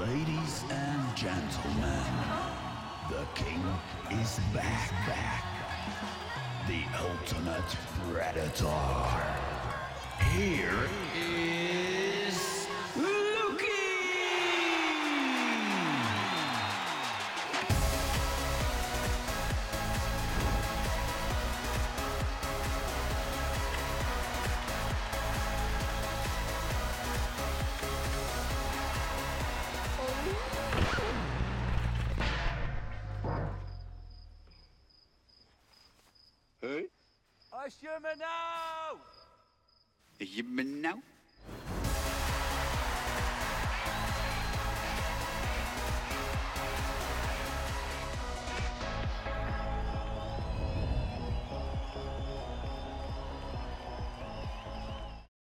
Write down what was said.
Ladies and gentlemen, the king is back. back. The ultimate predator. Als je me nou... Je bent nou